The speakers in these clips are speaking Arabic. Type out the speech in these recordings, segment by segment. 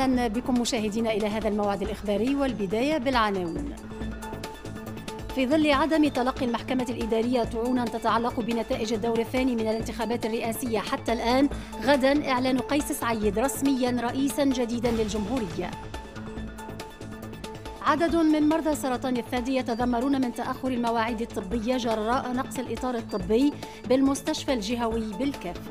أهلا بكم مشاهدينا إلى هذا الموعد الإخباري والبداية بالعناوين. في ظل عدم تلقي المحكمة الإدارية طعونا تتعلق بنتائج الدور الثاني من الانتخابات الرئاسية حتى الآن غدا إعلان قيس سعيد رسميا رئيسا جديدا للجمهورية. عدد من مرضى سرطان الثدي يتذمرون من تأخر المواعيد الطبية جراء نقص الإطار الطبي بالمستشفى الجهوي بالكف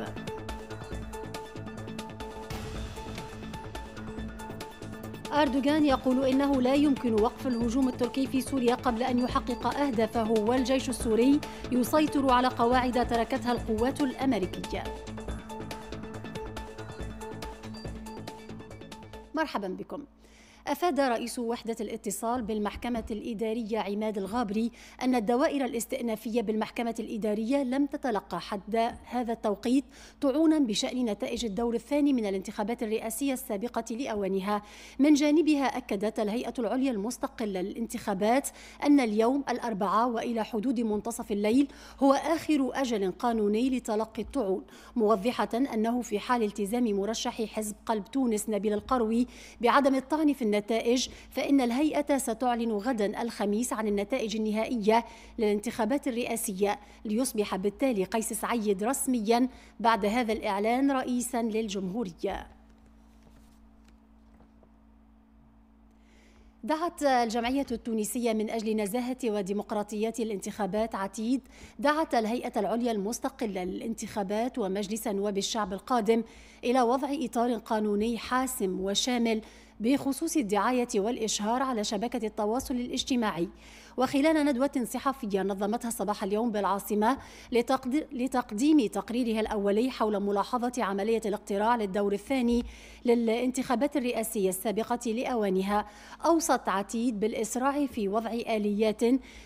أردوغان يقول إنه لا يمكن وقف الهجوم التركي في سوريا قبل أن يحقق أهدافه والجيش السوري يسيطر على قواعد تركتها القوات الأمريكية. مرحبا بكم. أفاد رئيس وحدة الاتصال بالمحكمة الإدارية عماد الغابري أن الدوائر الاستئنافية بالمحكمة الإدارية لم تتلقى حد هذا التوقيت طعونا بشأن نتائج الدور الثاني من الانتخابات الرئاسية السابقة لأوانها. من جانبها أكدت الهيئة العليا المستقلة للانتخابات أن اليوم الأربعاء وإلى حدود منتصف الليل هو آخر أجل قانوني لتلقي الطعون موضحة أنه في حال التزام مرشح حزب قلب تونس نبيل القروي بعدم الطعن في النتائج فإن الهيئة ستعلن غدا الخميس عن النتائج النهائية للانتخابات الرئاسية ليصبح بالتالي قيس سعيد رسميا بعد هذا الإعلان رئيسا للجمهورية. دعت الجمعية التونسية من أجل نزاهة وديمقراطية الانتخابات عتيد. دعت الهيئة العليا المستقلة للانتخابات ومجلس نواب الشعب القادم إلى وضع إطار قانوني حاسم وشامل بخصوص الدعاية والإشهار على شبكة التواصل الاجتماعي. وخلال ندوة صحفية نظمتها صباح اليوم بالعاصمة لتقديم تقريرها الأولي حول ملاحظة عملية الاقتراع للدور الثاني للانتخابات الرئاسية السابقة لأوانها. أوصت عتيد بالإسراع في وضع آليات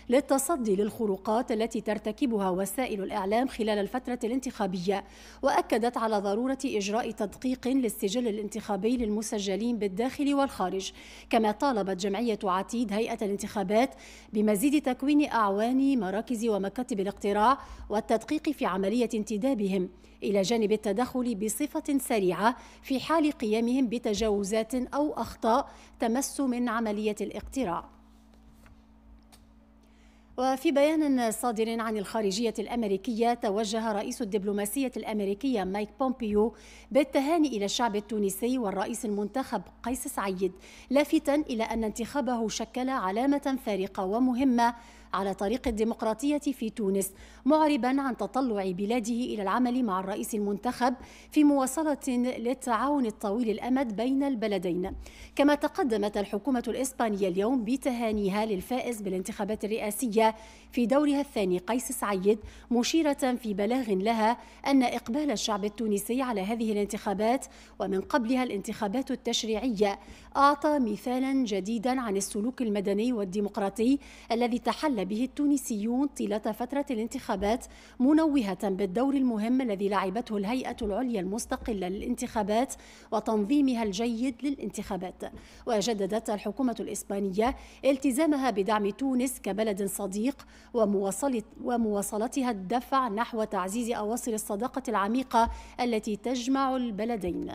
للتصدي للخروقات التي ترتكبها وسائل الإعلام خلال الفترة الانتخابية. وأكدت على ضرورة إجراء تدقيق للسجل الانتخابي للمسجلين بالداخل والخارج. كما طالبت جمعية عتيد هيئة الانتخابات بمزيد تكوين أعوان مراكز ومكاتب الاقتراع والتدقيق في عملية انتدابهم إلى جانب التدخل بصفة سريعة في حال قيامهم بتجاوزات أو أخطاء تمس من عملية الاقتراع. وفي بيان صادر عن الخارجية الأمريكية توجه رئيس الدبلوماسية الأمريكية مايك بومبيو بالتهاني إلى الشعب التونسي والرئيس المنتخب قيس سعيد لافتا إلى أن انتخابه شكل علامة فارقة ومهمة على طريق الديمقراطية في تونس معربا عن تطلع بلاده إلى العمل مع الرئيس المنتخب في مواصلة للتعاون الطويل الأمد بين البلدين. كما تقدمت الحكومة الإسبانية اليوم بتهانيها للفائز بالانتخابات الرئاسية في دورها الثاني قيس سعيد مشيرة في بلاغ لها أن إقبال الشعب التونسي على هذه الانتخابات ومن قبلها الانتخابات التشريعية أعطى مثالا جديدا عن السلوك المدني والديمقراطي الذي به التونسيون طيلة فترة الانتخابات منوهة بالدور المهم الذي لعبته الهيئة العليا المستقلة للانتخابات وتنظيمها الجيد للانتخابات. وجددت الحكومة الإسبانية التزامها بدعم تونس كبلد صديق ومواصلتها الدفع نحو تعزيز أواصر الصداقة العميقة التي تجمع البلدين.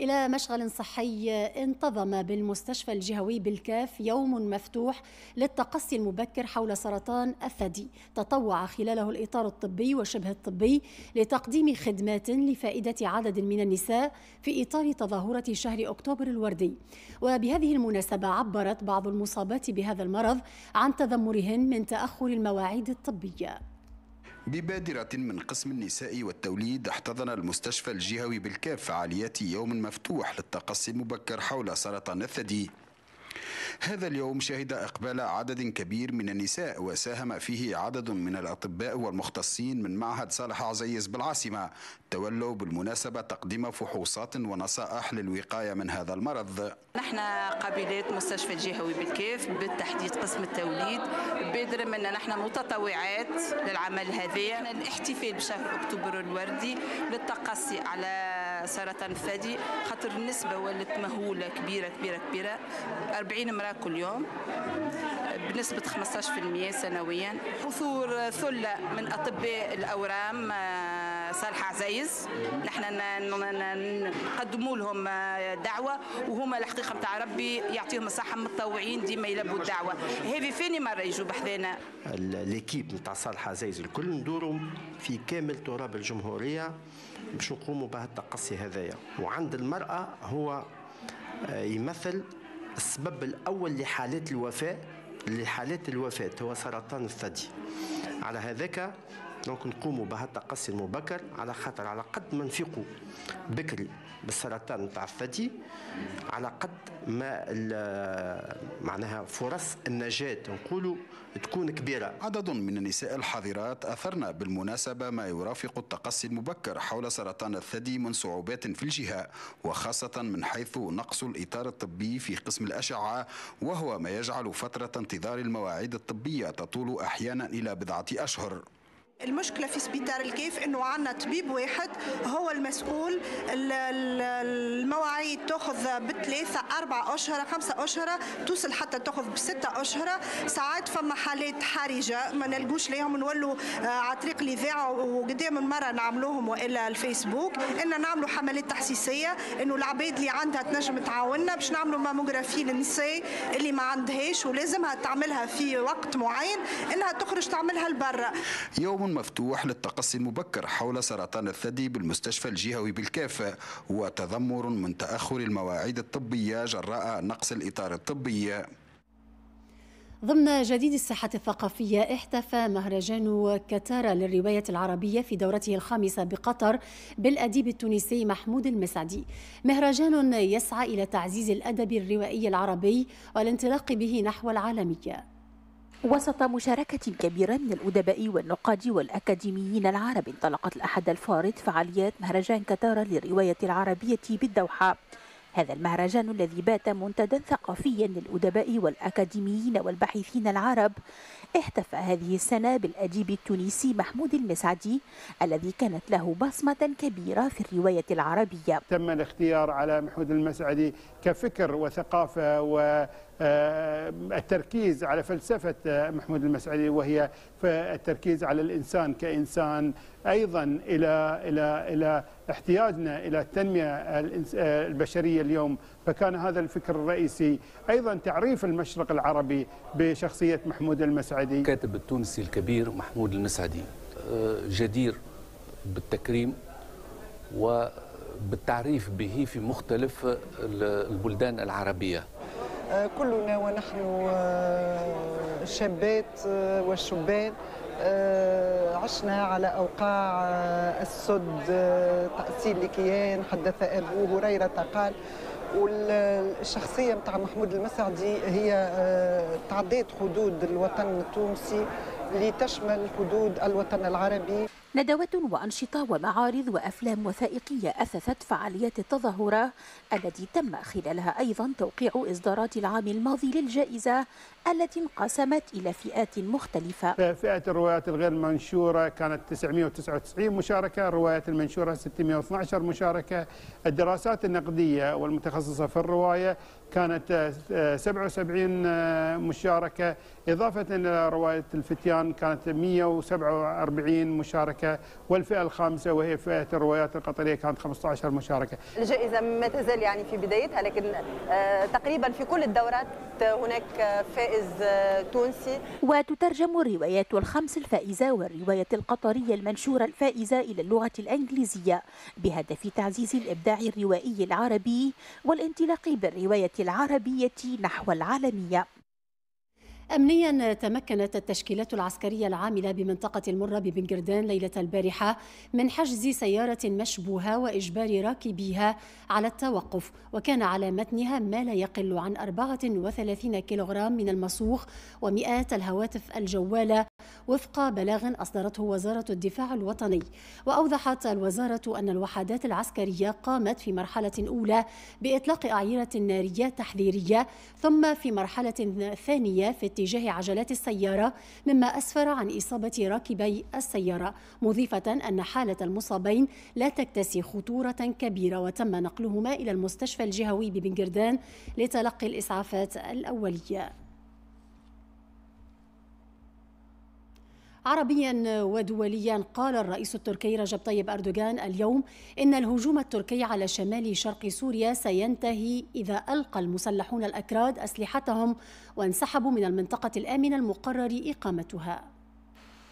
إلى مشغل صحي انتظم بالمستشفى الجهوي بالكاف يوم مفتوح للتقصي المبكر حول سرطان الثدي. تطوع خلاله الإطار الطبي وشبه الطبي لتقديم خدمات لفائدة عدد من النساء في إطار تظاهرة شهر أكتوبر الوردي. وبهذه المناسبة عبرت بعض المصابات بهذا المرض عن تذمرهن من تأخر المواعيد الطبية. ببادرة من قسم النساء والتوليد احتضن المستشفى الجهوي بالكاف فعاليات يوم مفتوح للتقصي المبكر حول سرطان الثدي. هذا اليوم شهد إقبال عدد كبير من النساء وساهم فيه عدد من الأطباء والمختصين من معهد صالح عزيز بالعاصمة. تولوا بالمناسبة تقديم فحوصات ونصائح للوقاية من هذا المرض. نحن قابلات مستشفى الجهوي بالكيف بالتحديد قسم التوليد بادر منا نحن متطوعات للعمل هذا الاحتفال بشهر أكتوبر الوردي للتقصي على سرطان الثدي خاطر النسبة ولت مهولة كبيرة كبيرة. كبيرة 40 امرأة كل يوم بنسبة 15% سنويا. حضور ثلة من أطباء الأورام صالح عزايز. نحن نقدموا لهم دعوة وهما الحقيقة نتاع ربي يعطيهم الصحة متطوعين ديما يلبوا الدعوة. هذه ثاني مرة يجوا بحذانا؟ ليكيب نتاع صالح عزايز الكل ندوروا في كامل تراب الجمهورية باش نقوموا بهذا التقصي هذايا. وعند المرأة هو آه، يمثل السبب الأول لحالات الوفاه لحالات الوفاة هو سرطان الثدي. على هذاك دونك نقوموا بهذا التقصي المبكر على خاطر على قد ما نفيقوا. بكري بالسرطان نتاع الثدي على قد ما معناها فرص النجاة نقولوا تكون كبيرة. عدد من النساء الحاضرات أثرن بالمناسبة ما يرافق التقصي المبكر حول سرطان الثدي من صعوبات في الجهة وخاصة من حيث نقص الإطار الطبي في قسم الأشعة وهو ما يجعل فترة انتظار المواعيد الطبية تطول أحيانا إلى بضعة أشهر. المشكلة في سبيطار الكيف إنه عندنا طبيب واحد هو المسؤول المواعيد تأخذ بثلاثة أربع أشهر خمسة أشهر توصل حتى تأخذ بستة أشهر. ساعات فما حالات حرجة ما نلقوش ليهم نولوا آه، على طريق الاذاعه وقدام مرة نعملوهم والا الفيسبوك. ان نعملوا حملات تحسيسية إنه العباد اللي عندها تنجم تعاوننا باش نعملوا ماموغرافي للنساء اللي ما عندهاش ولازمها تعملها في وقت معين إنها تخرج تعملها لبرا. يوم مفتوح للتقصي المبكر حول سرطان الثدي بالمستشفى الجهوي بالكافة وتذمر من تأخر المواعيد الطبية جراء نقص الإطار الطبي. ضمن جديد الساحة الثقافية احتفى مهرجان كتارا للرواية العربية في دورته الخامسة بقطر بالأديب التونسي محمود المسعدي. مهرجان يسعى إلى تعزيز الأدب الروائي العربي والانطلاق به نحو العالمية. وسط مشاركة كبيرة من الأدباء والنقاد والأكاديميين العرب انطلقت الأحد الفارط فعاليات مهرجان كتارا للرواية العربية بالدوحة. هذا المهرجان الذي بات منتدى ثقافيا للأدباء والأكاديميين والباحثين العرب. احتفى هذه السنة بالأديب التونسي محمود المسعدي الذي كانت له بصمة كبيرة في الرواية العربية. تم الاختيار على محمود المسعدي كفكر وثقافة و التركيز على فلسفة آه، محمود المسعدي وهي التركيز على الإنسان كإنسان أيضا إلى إلى إلى احتياجنا إلى التنمية آه، البشرية اليوم. فكان هذا الفكر الرئيسي. أيضا تعريف المشرق العربي بشخصية محمود المسعدي. الكاتب التونسي الكبير محمود المسعدي جدير بالتكريم وبالتعريف به في مختلف البلدان العربية. آه، كلنا ونحن آه، شابات آه، والشبان عشنا على أوقاع السد تأصيل لكيان حدث أبو هريرة قال. والشخصية متاع محمود المسعدي هي تعديت حدود الوطن التونسي لتشمل حدود الوطن العربي. ندوات وأنشطة ومعارض وأفلام وثائقية أثثت فعاليات التظاهرة التي تم خلالها أيضا توقيع إصدارات العام الماضي للجائزة التي انقسمت إلى فئات مختلفة. فئة الروايات الغير منشورة كانت 999 مشاركة الروايات المنشورة 612 مشاركة. الدراسات النقدية والمتخصصة في الرواية كانت 77 آه، مشاركة. إضافة إلى رواية الفتيان كانت 147 مشاركة والفئة الخامسة وهي فئة الروايات القطرية كانت 15 مشاركة. الجائزة ما تزال يعني في بدايتها لكن آه، تقريبا في كل الدورات هناك فائز آه، تونسي. وتترجم الروايات الخمس الفائزة والرواية القطرية المنشورة الفائزة إلى اللغة الإنجليزية بهدف تعزيز الإبداع الروائي العربي والانطلاق بالرواية العربية نحو العالمية. أمنيا تمكنت التشكيلات العسكرية العاملة بمنطقة المرة ببنجردان ليلة البارحة من حجز سيارة مشبوهة وإجبار راكبيها على التوقف وكان على متنها ما لا يقل عن 34 كيلوغرام من المصوخ ومئات الهواتف الجوالة وفق بلاغ أصدرته وزارة الدفاع الوطني. وأوضحت الوزارة أن الوحدات العسكرية قامت في مرحلة أولى بإطلاق أعيرة نارية تحذيرية ثم في مرحلة ثانية في اتجاه عجلات السيارة مما أسفر عن إصابة راكبي السيارة مضيفة أن حالة المصابين لا تكتسي خطورة كبيرة وتم نقلهما إلى المستشفى الجهوي ببنجردان لتلقي الإسعافات الأولية. عربيا ودوليا. قال الرئيس التركي رجب طيب أردوغان اليوم إن الهجوم التركي على شمال شرق سوريا سينتهي إذا ألقى المسلحون الأكراد أسلحتهم وانسحبوا من المنطقة الآمنة المقرر إقامتها.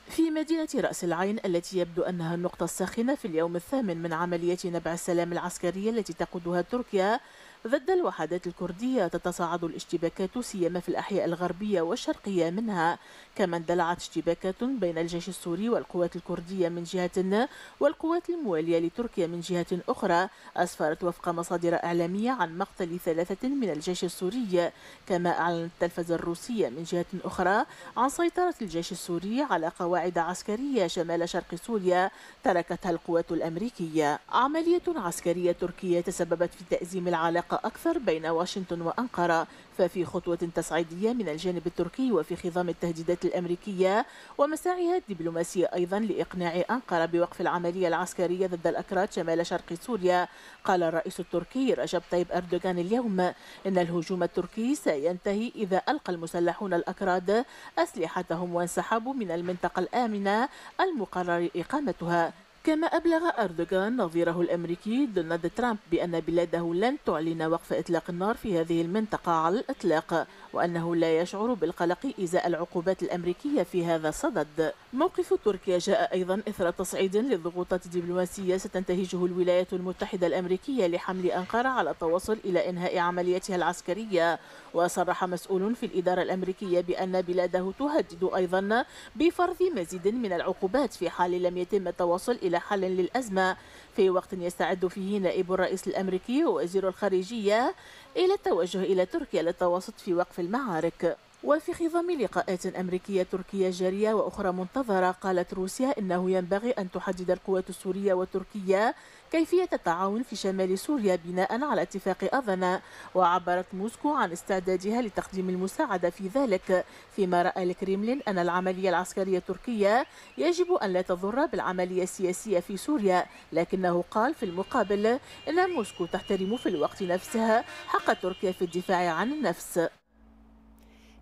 في مدينة رأس العين التي يبدو أنها النقطة الساخنة في اليوم الثامن من عملية نبع السلام العسكرية التي تقودها تركيا ضد الوحدات الكردية تتصاعد الاشتباكات سيما في الأحياء الغربية والشرقية منها كما اندلعت اشتباكات بين الجيش السوري والقوات الكردية من جهة والقوات الموالية لتركيا من جهة أخرى أسفرت وفق مصادر إعلامية عن مقتل ثلاثة من الجيش السوري كما أعلنت التلفزة الروسية من جهة أخرى عن سيطرة الجيش السوري على قواعد عسكرية شمال شرق سوريا تركتها القوات الأمريكية. عملية عسكرية تركية تسببت في تأزيم العلاقة أكثر بين واشنطن وأنقرة. ففي خطوة تصعيدية من الجانب التركي وفي خضام التهديدات الأمريكية ومساعيها الدبلوماسية أيضا لإقناع أنقرة بوقف العملية العسكرية ضد الأكراد شمال شرق سوريا. قال الرئيس التركي رجب طيب أردوغان اليوم إن الهجوم التركي سينتهي إذا ألقى المسلحون الأكراد أسلحتهم وانسحبوا من المنطقة الآمنة المقرر إقامتها. كما أبلغ أردوغان نظيره الأمريكي دونالد ترامب بأن بلاده لن تعلن وقف إطلاق النار في هذه المنطقة على الإطلاق وأنه لا يشعر بالقلق إزاء العقوبات الأمريكية في هذا الصدد. موقف تركيا جاء أيضا إثر تصعيد للضغوطات الدبلوماسية ستنتهجه الولايات المتحدة الأمريكية لحمل أنقرة على التوصل إلى إنهاء عمليتها العسكرية. وصرح مسؤول في الإدارة الأمريكية بأن بلاده تهدد أيضا بفرض مزيد من العقوبات في حال لم يتم التوصل إلى حل للأزمة. في وقت يستعد فيه نائب الرئيس الأمريكي ووزير الخارجية إلى التوجه إلى تركيا للتوسط في وقف المعارك. وفي خضم لقاءات أمريكية تركية جارية وأخرى منتظرة قالت روسيا إنه ينبغي أن تحدد القوات السورية والتركية كيفية التعاون في شمال سوريا بناء على اتفاق أذنا وعبرت موسكو عن استعدادها لتقديم المساعدة في ذلك. فيما رأى الكريملين أن العملية العسكرية التركية يجب أن لا تضر بالعملية السياسية في سوريا لكنه قال في المقابل أن موسكو تحترم في الوقت نفسها حق تركيا في الدفاع عن النفس.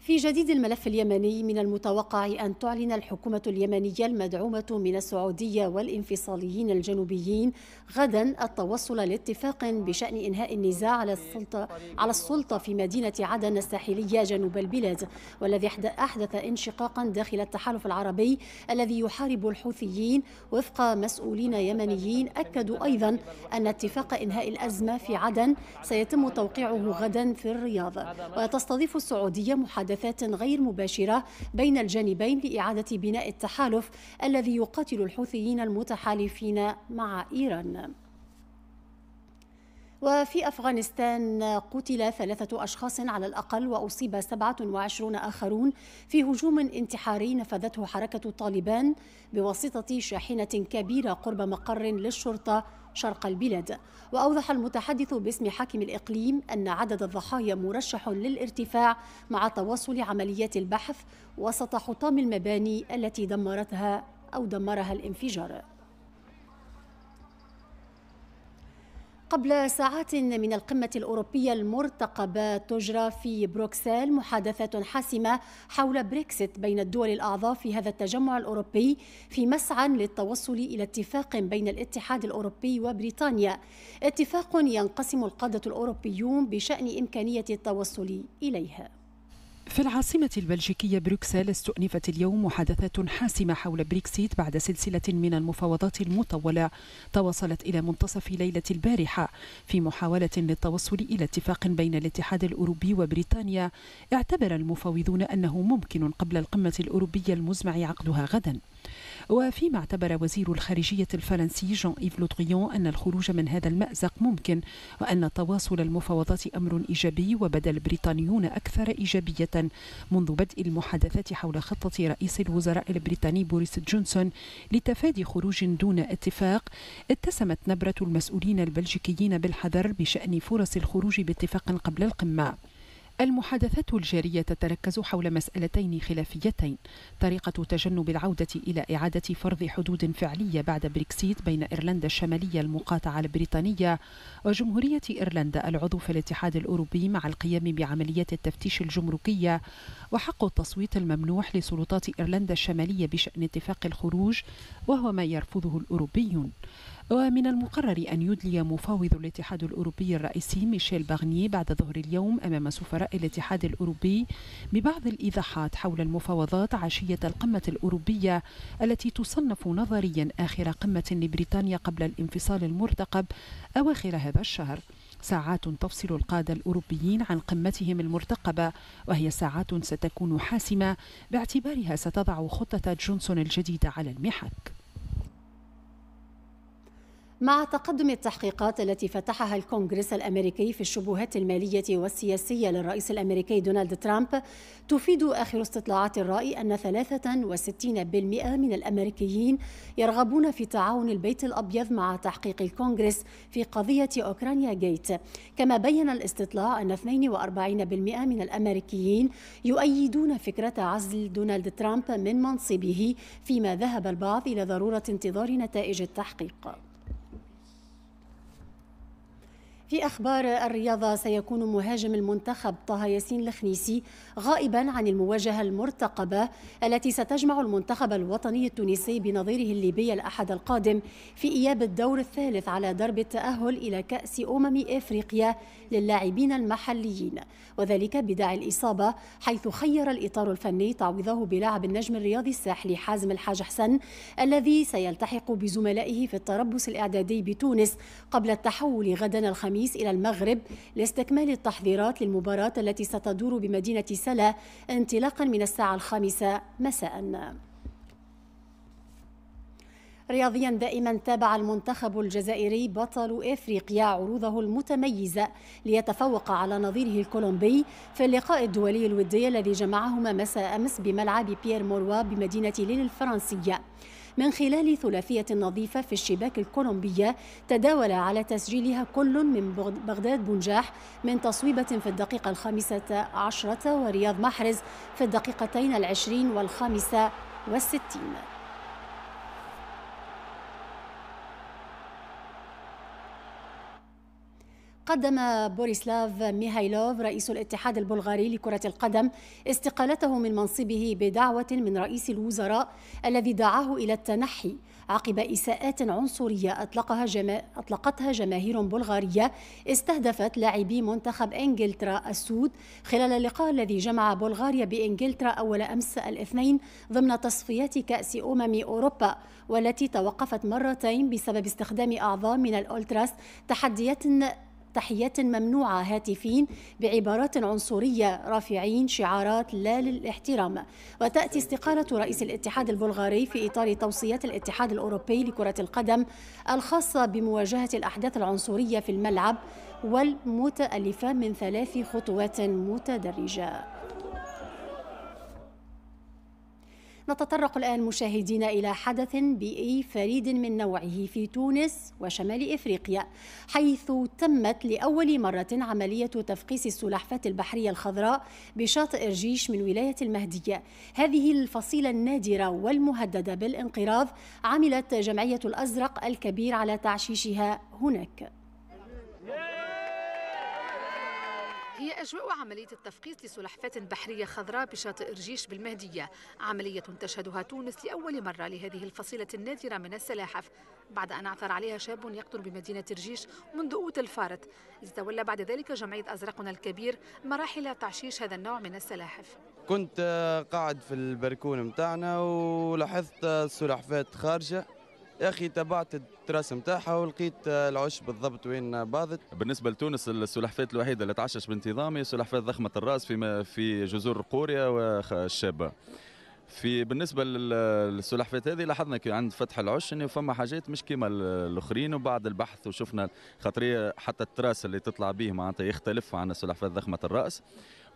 في جديد الملف اليمني من المتوقع أن تعلن الحكومة اليمنية المدعومة من السعودية والانفصاليين الجنوبيين غدا التوصل لاتفاق بشأن إنهاء النزاع على السلطة على السلطة في مدينة عدن الساحلية جنوب البلاد والذي أحدث انشقاقا داخل التحالف العربي الذي يحارب الحوثيين وفق مسؤولين يمنيين. أكدوا أيضا أن اتفاق إنهاء الأزمة في عدن سيتم توقيعه غدا في الرياض وتستضيف السعودية محادثة محادثات غير مباشرة بين الجانبين لإعادة بناء التحالف الذي يقاتل الحوثيين المتحالفين مع إيران. وفي أفغانستان قتل ثلاثة أشخاص على الأقل وأصيب 27 آخرون في هجوم انتحاري نفذته حركة طالبان بواسطة شاحنة كبيرة قرب مقر للشرطة شرق البلاد. وأوضح المتحدث باسم حاكم الإقليم أن عدد الضحايا مرشح للارتفاع مع تواصل عمليات البحث وسط حطام المباني التي دمرتها أو دمرها الانفجار. قبل ساعات من القمة الأوروبية المرتقبة تجرى في بروكسل محادثات حاسمة حول بريكسيت بين الدول الأعضاء في هذا التجمع الأوروبي في مسعى للتوصل إلى اتفاق بين الاتحاد الأوروبي وبريطانيا. اتفاق ينقسم القادة الأوروبيون بشأن إمكانية التوصل إليها. في العاصمة البلجيكية بروكسل استؤنفت اليوم محادثات حاسمة حول بريكسيت بعد سلسلة من المفاوضات المطولة تواصلت إلى منتصف ليلة البارحة في محاولة للتوصل إلى اتفاق بين الاتحاد الأوروبي وبريطانيا. اعتبر المفاوضون أنه ممكن قبل القمة الأوروبية المزمع عقدها غدا. وفيما اعتبر وزير الخارجية الفرنسي جان إيف لودريان أن الخروج من هذا المأزق ممكن وأن تواصل المفاوضات أمر إيجابي وبدا البريطانيون أكثر إيجابية منذ بدء المحادثات حول خطة رئيس الوزراء البريطاني بوريس جونسون لتفادي خروج دون اتفاق. اتسمت نبرة المسؤولين البلجيكيين بالحذر بشأن فرص الخروج باتفاق قبل القمة. المحادثات الجارية تتركز حول مسألتين خلافيتين طريقة تجنب العودة إلى إعادة فرض حدود فعلية بعد بريكسيت بين إيرلندا الشمالية المقاطعة البريطانية وجمهورية إيرلندا العضو في الاتحاد الأوروبي مع القيام بعملية التفتيش الجمركية وحق التصويت الممنوح لسلطات إيرلندا الشمالية بشأن اتفاق الخروج وهو ما يرفضه الأوروبيون. ومن المقرر أن يدلي مفاوض الاتحاد الأوروبي الرئيسي ميشيل باغني بعد ظهر اليوم أمام سفراء الاتحاد الأوروبي ببعض الإيضاحات حول المفاوضات عشية القمة الأوروبية التي تصنف نظريا آخر قمة لبريطانيا قبل الانفصال المرتقب أواخر هذا الشهر. ساعات تفصل القادة الأوروبيين عن قمتهم المرتقبة وهي ساعات ستكون حاسمة باعتبارها ستضع خطة جونسون الجديدة على المحك. مع تقدم التحقيقات التي فتحها الكونغرس الأمريكي في الشبهات المالية والسياسية للرئيس الأمريكي دونالد ترامب تفيد آخر استطلاعات الرأي أن 63% من الأمريكيين يرغبون في تعاون البيت الأبيض مع تحقيق الكونغرس في قضية أوكرانيا جيت. كما بين الاستطلاع أن 42% من الأمريكيين يؤيدون فكرة عزل دونالد ترامب من منصبه فيما ذهب البعض إلى ضرورة انتظار نتائج التحقيق. في أخبار الرياضة سيكون مهاجم المنتخب طه ياسين الخنيسي غائبا عن المواجهة المرتقبة التي ستجمع المنتخب الوطني التونسي بنظيره الليبي الأحد القادم في إياب الدور الثالث على درب التأهل إلى كأس أمم إفريقيا للاعبين المحليين. وذلك بداعي الإصابة حيث خير الإطار الفني تعويضه بلاعب النجم الرياضي الساحلي حازم الحاج حسن الذي سيلتحق بزملائه في التربص الإعدادي بتونس قبل التحول غدا الخميس إلى المغرب لاستكمال التحضيرات للمباراة التي ستدور بمدينة سلا انطلاقا من الساعة الخامسة مساءً. رياضيا دائما تابع المنتخب الجزائري بطل إفريقيا عروضه المتميزة ليتفوق على نظيره الكولومبي في اللقاء الدولي الودي الذي جمعهما مساء أمس بملعب بيير موروا بمدينة ليل الفرنسية. من خلال ثلاثية نظيفة في الشباك الكولومبية تداول على تسجيلها كل من بغداد بنجاح من تصويبة في الدقيقة الخامسة عشرة ورياض محرز في الدقيقتين العشرين والخامسة والستين. قدم بوريسلاف ميهايلوف رئيس الاتحاد البلغاري لكرة القدم استقالته من منصبه بدعوة من رئيس الوزراء الذي دعاه إلى التنحي عقب إساءات عنصرية أطلقها جما... أطلقتها جماهير بلغارية استهدفت لاعبي منتخب إنجلترا السود خلال اللقاء الذي جمع بلغاريا بإنجلترا أول أمس الاثنين ضمن تصفيات كأس أمم أوروبا والتي توقفت مرتين بسبب استخدام أعضاء من الأولتراس تحديات تحيات ممنوعة هاتفين بعبارات عنصرية. رافعين شعارات لا للاحترام. وتأتي استقالة رئيس الاتحاد البلغاري في إطار توصيات الاتحاد الأوروبي لكرة القدم الخاصة بمواجهة الأحداث العنصرية في الملعب والمتألفة من ثلاث خطوات متدرجة. نتطرق الآن مشاهدينا إلى حدث بيئي فريد من نوعه في تونس وشمال إفريقيا حيث تمت لأول مرة عملية تفقيس السلحفاة البحرية الخضراء بشاطئ رجيش من ولاية المهدية هذه الفصيلة النادرة والمهددة بالانقراض عملت جمعية الأزرق الكبير على تعشيشها هناك. هي أجواء عملية التفقيس لسلحفاة بحرية خضراء بشاطئ رجيش بالمهدية. عملية تشهدها تونس لأول مرة لهذه الفصيلة النادرة من السلاحف بعد أن عثر عليها شاب يقطن بمدينة رجيش منذ أوت الفارط. تولى بعد ذلك جمعية أزرقنا الكبير مراحل تعشيش هذا النوع من السلاحف. كنت قاعد في البركون متاعنا ولاحظت السلحفاة خارجة يا أخي تبعت التراس نتاعها ولقيت العش بالضبط وين باضت. بالنسبة لتونس السلحفات الوحيدة اللي تعشش بانتظام هي سلحفات ضخمة الرأس في في جزر قوريا والشابة. في بالنسبة للسلحفات هذه لاحظنا عند فتح العش إنه فما حاجات مش كيما الأخرين وبعد البحث وشفنا خاطريه حتى التراس اللي تطلع به معناتها يختلف عن السلحفات ضخمة الرأس.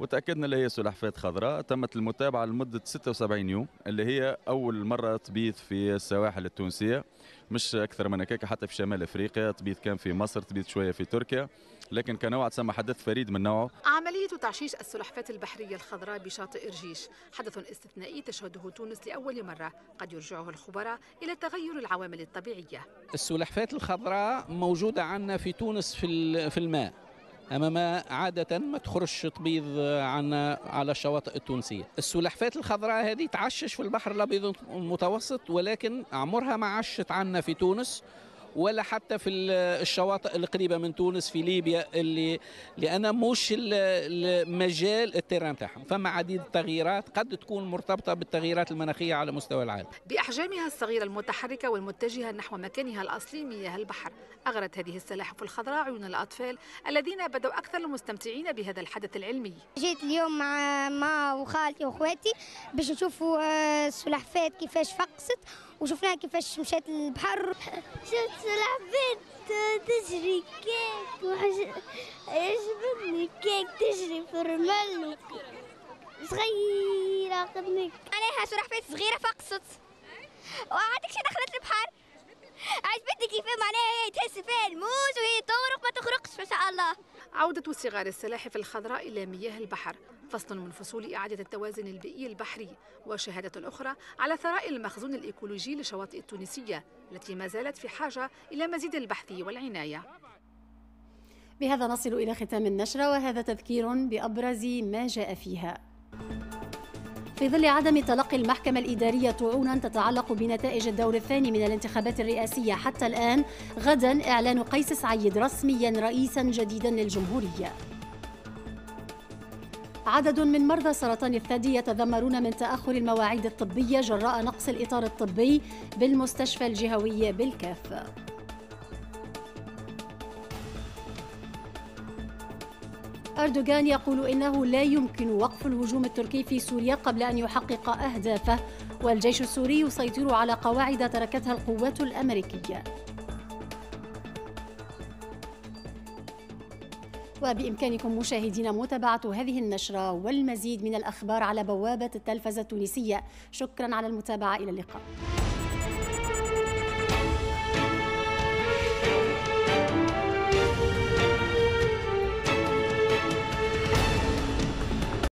وتأكدنا اللي هي سلحفاه خضراء. تمت المتابعة لمدة 76 يوم اللي هي أول مرة تبيض في السواحل التونسية. مش أكثر من هكاك حتى في شمال أفريقيا. تبيض كان في مصر تبيض شوية في تركيا. لكن كنوع تسمى حدث فريد من نوعه. عملية تعشيش السلحفاة البحرية الخضراء بشاطئ إرجيش. حدث استثنائي تشهده تونس لأول مرة. قد يرجعه الخبراء إلى تغير العوامل الطبيعية. السلحفاة الخضراء موجودة عندنا في تونس في في الماء. أما ما عادة ما تخرجش تبيض عنا على الشواطئ التونسية. السلحفاة الخضراء هذه تعشش في البحر الأبيض المتوسط ولكن عمرها ما عششت عنا في تونس. ولا حتى في الشواطئ القريبة من تونس في ليبيا اللي لأن مش المجال الterrain تاعهم. فما عديد التغييرات قد تكون مرتبطة بالتغييرات المناخية على مستوى العالم. بأحجامها الصغيرة المتحركة والمتجهة نحو مكانها الاصلي مياه البحر. أغرت هذه السلاحف الخضراء عيون الأطفال الذين بدأوا أكثر المستمتعين بهذا الحدث العلمي. جيت اليوم مع ماما وخالتي وأخواتي باش نشوفوا السلحفات كيفاش فقست. وشفناها كيفاش مشات البحر شفت سلحفاة تجري كيك عجبتني كيك تجري في الرمل صغيرة قدنك عليها سلحفاة صغيرة فقصت وعندك شي دخلت البحر؟ عجبتني كيف معناها هي تهز فيها الموز وهي ما شاء الله. عودة صغار السلاحف الخضراء إلى مياه البحر فصل من فصول إعادة التوازن البيئي البحري وشهادة أخرى على ثراء المخزون الإيكولوجي للشواطئ التونسية التي ما زالت في حاجة إلى مزيد البحث والعناية. بهذا نصل إلى ختام النشرة وهذا تذكير بأبرز ما جاء فيها. في ظل عدم تلقي المحكمة الإدارية طعونا تتعلق بنتائج الدور الثاني من الانتخابات الرئاسية حتى الآن غدا إعلان قيس سعيد رسميا رئيسا جديدا للجمهورية. عدد من مرضى سرطان الثدي يتذمرون من تأخر المواعيد الطبية جراء نقص الإطار الطبي بالمستشفى الجهوي بالكاف. أردوغان يقول إنه لا يمكن وقف الهجوم التركي في سوريا قبل أن يحقق أهدافه والجيش السوري يسيطر على قواعد تركتها القوات الأمريكية. وبإمكانكم مشاهدينا متابعة هذه النشرة والمزيد من الأخبار على بوابة التلفزة التونسية. شكرا على المتابعة إلى اللقاء.